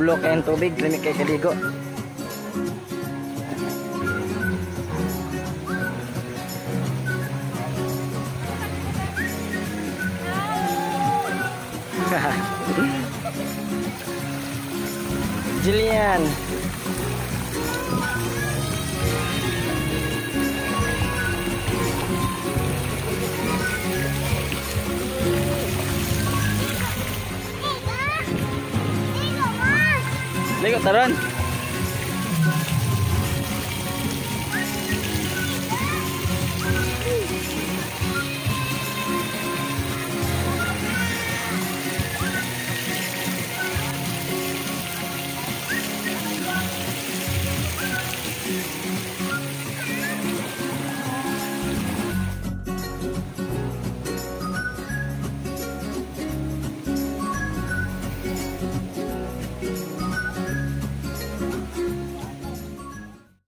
Block and tubig, lamig kay kaligo. Jillian Ligo taron.